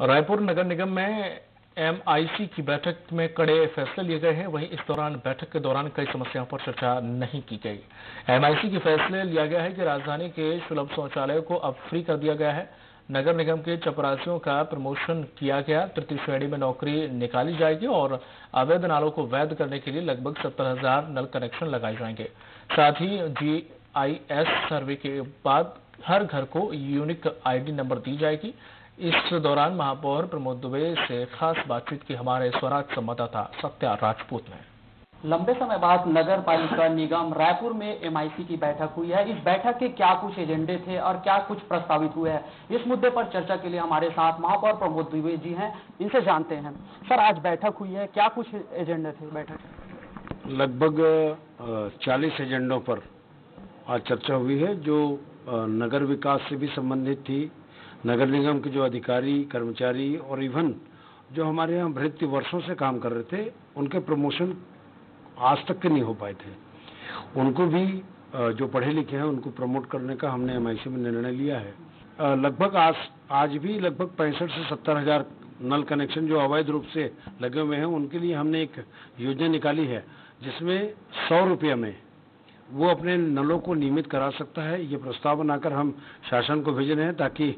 रायपुर नगर निगम में एमआईसी की बैठक में कड़े फैसले लिए गए हैं। वहीं इस दौरान बैठक के दौरान कई समस्याओं पर चर्चा नहीं की गई। एमआईसी की फैसले लिया गया है कि राजधानी के सुलभ शौचालय को अब फ्री कर दिया गया है। नगर निगम के चपरासियों का प्रमोशन किया गया। तृतीय श्रेणी में नौकरी निकाली जाएगी और अवैध नालों को वैध करने के लिए लगभग सत्तर हज़ार नल कनेक्शन लगाए जाएँगे। साथ ही जीआईएस सर्वे के बाद हर घर को यूनिक आईडी नंबर दी जाएगी। इस दौरान महापौर प्रमोद दुबे से खास बातचीत की हमारे स्वराज संवाददाता सत्या राजपूत ने। लंबे समय बाद नगर पालिका निगम रायपुर में एमआईसी की बैठक हुई है। इस बैठक के क्या कुछ एजेंडे थे और क्या कुछ प्रस्तावित हुए हैं? इस मुद्दे पर चर्चा के लिए हमारे साथ महापौर प्रमोद दुबे जी हैं। इनसे जानते हैं। सर आज बैठक हुई है। क्या कुछ एजेंडे थे बैठक लगभग चालीस एजेंडों पर आज चर्चा हुई है जो नगर विकास से भी संबंधित थी नगर निगम के जो अधिकारी, कर्मचारी और इवन जो हमारे यहाँ भृत्य वर्षों से काम कर रहे थे, उनके प्रमोशन आज तक के नहीं हो पाए थे। उनको भी जो पढ़े लिखे हैं, उनको प्रमोट करने का हमने एमआईसी में निर्णय लिया है। लगभग आज आज भी लगभग पैंसठ से सत्तर हज़ार नल कनेक्शन जो अवैध रूप से लगे हुए हैं, उनके लिए हमने एक योजना निकाली है, जिसमें सौ रुपये में वो अपने नलों को नियमित करा सकता है। ये प्रस्ताव बनाकर हम शासन को भेज रहे हैं ताकि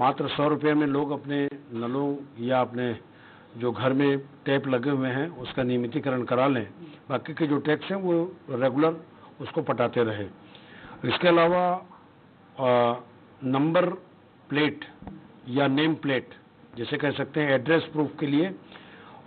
मात्र सौ रुपये में लोग अपने नलों या अपने जो घर में टैप लगे हुए हैं, उसका नियमितीकरण करा लें। बाकी के जो टैक्स हैं, वो रेगुलर उसको पटाते रहे। इसके अलावा नंबर प्लेट या नेम प्लेट, जैसे कह सकते हैं, एड्रेस प्रूफ के लिए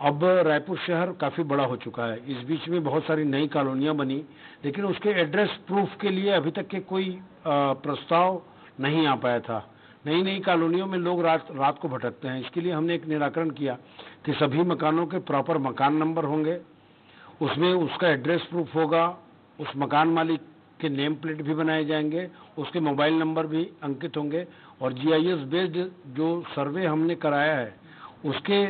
अब रायपुर शहर काफ़ी बड़ा हो चुका है। इस बीच में बहुत सारी नई कॉलोनियाँ बनी, लेकिन उसके एड्रेस प्रूफ के लिए अभी तक के कोई प्रस्ताव नहीं आ पाया था। नई नई कॉलोनियों में लोग रात रात को भटकते हैं। इसके लिए हमने एक निराकरण किया कि सभी मकानों के प्रॉपर मकान नंबर होंगे। उसमें उसका एड्रेस प्रूफ होगा। उस मकान मालिक के नेम प्लेट भी बनाए जाएँगे। उसके मोबाइल नंबर भी अंकित होंगे। और जीआईएस बेस्ड जो सर्वे हमने कराया है, उसके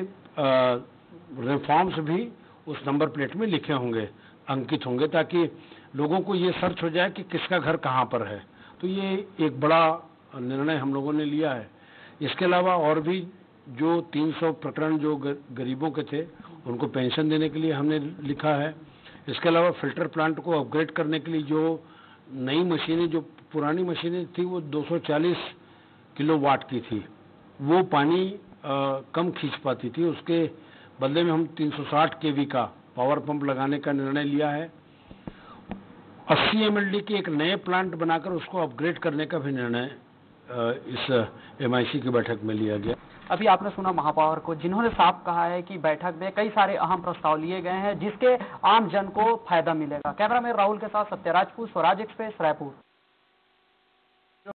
रिफॉर्म्स भी उस नंबर प्लेट में लिखे होंगे, अंकित होंगे, ताकि लोगों को ये सर्च हो जाए कि किसका घर कहाँ पर है। तो ये एक बड़ा निर्णय हम लोगों ने लिया है। इसके अलावा और भी जो 300 प्रकरण जो गरीबों के थे उनको पेंशन देने के लिए हमने लिखा है। इसके अलावा फ़िल्टर प्लांट को अपग्रेड करने के लिए जो नई मशीनें जो पुरानी मशीनें थी वो 240 किलो वाट की थी। वो पानी आ, कम खींच पाती थी। उसके बदले में हम 360 केवी का पावर पंप लगाने का निर्णय लिया है। 80 एमएलडी के एक नए प्लांट बनाकर उसको अपग्रेड करने का भी निर्णय इस एमआईसी की बैठक में लिया गया। अभी आपने सुना महापौर को, जिन्होंने साफ़ कहा है कि बैठक में कई सारे अहम प्रस्ताव लिए गए हैं, जिसके आम जन को फ़ायदा मिलेगा। कैमरामैन राहुल के साथ सत्यराजपुर, स्वराज एक्सप्रेस, रायपुर।